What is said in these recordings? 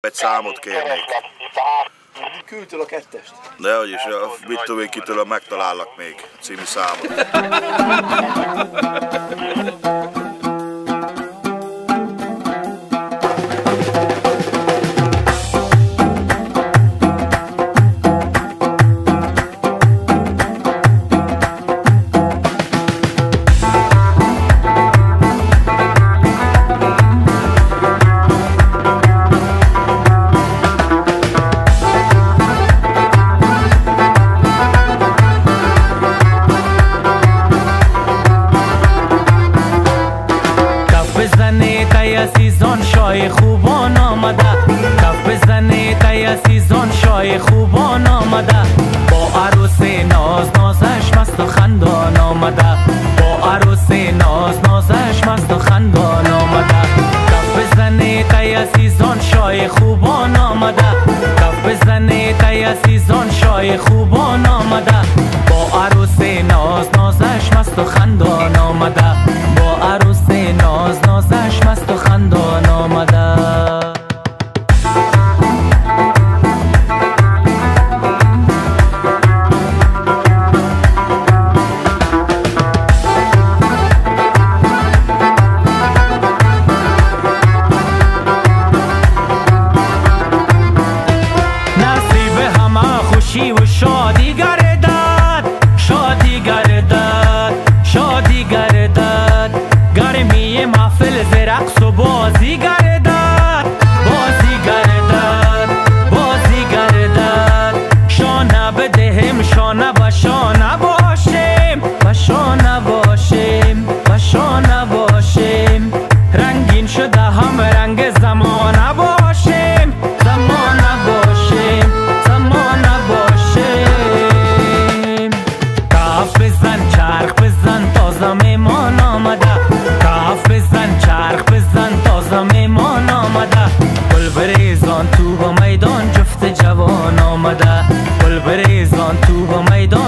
Egy számot kérnék. Küldtél a kettest. Dehogy is, a, mit tudom én kitől, megtalállak még című számot. زان شای خوبان آمده. با عروس ناز نازش مست و خندان آمده. با عروس ناز نازش مست و خندان خوشی و شادی گردد شادی گردد شادی گردد گرمی محفل زرقص و بازی گردد 烛光微动。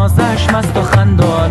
نازش مست و خندان.